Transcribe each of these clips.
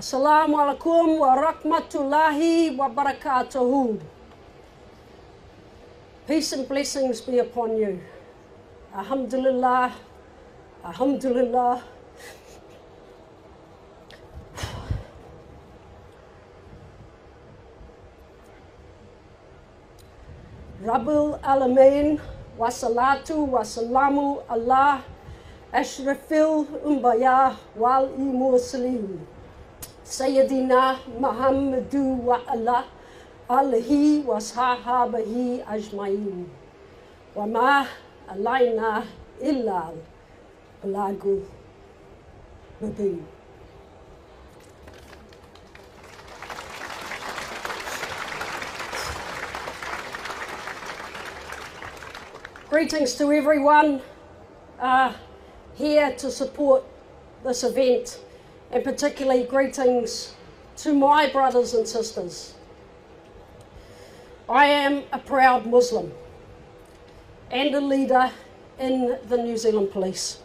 Assalamu alaikum wa rahmatullahi wa barakatuhu. Peace and blessings be upon you. Alhamdulillah, Alhamdulillah. Rabbil Alameen, wassalatu wassalamu Allah, ashrafil umbaya wal muslim. Sayyidina Muhammadu wa Allah, alihi wa sahabahi ajmain. Wa ma alayna illa balagul mubin. Greetings to everyone uh, here to support this event, and particularly greetings to my brothers and sisters. I am a proud Muslim and a leader in the New Zealand Police.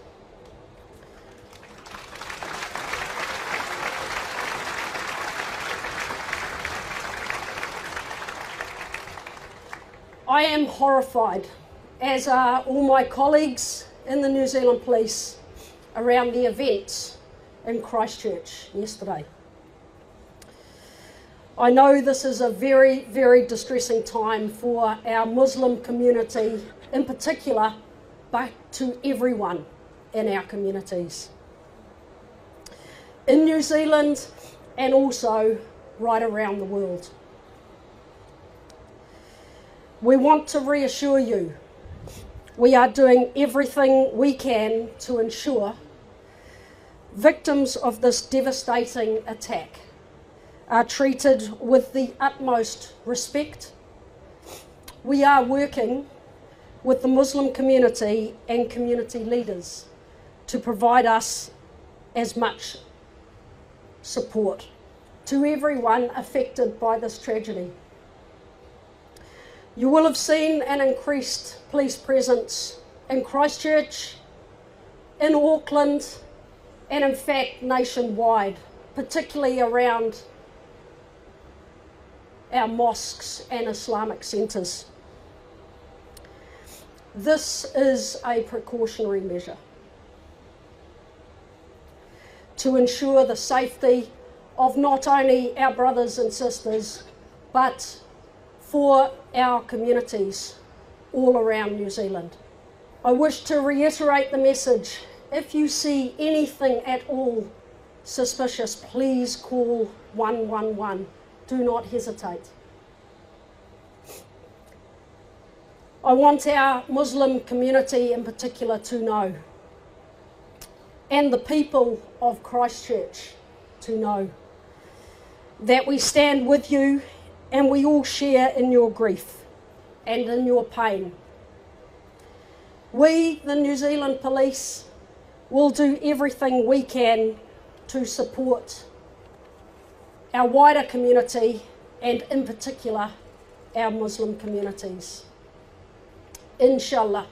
I am horrified, as are all my colleagues in the New Zealand Police, around the events in Christchurch yesterday. I know this is a very, very distressing time for our Muslim community in particular, but to everyone in our communities. In New Zealand and also right around the world. We want to reassure you we are doing everything we can to ensure victims of this devastating attack are treated with the utmost respect. We are working with the Muslim community and community leaders to provide us as much support to everyone affected by this tragedy. You will have seen an increased police presence in Christchurch, in Auckland, and in fact nationwide, particularly around our mosques and Islamic centres. This is a precautionary measure to ensure the safety of not only our brothers and sisters, but for our communities all around New Zealand. I wish to reiterate the message if you see anything at all suspicious, please call 111. Do not hesitate. I want our Muslim community in particular to know, and the people of Christchurch to know, that we stand with you and we all share in your grief and in your pain. We, the New Zealand Police, will do everything we can to support our wider community and, in particular, our Muslim communities. Inshallah.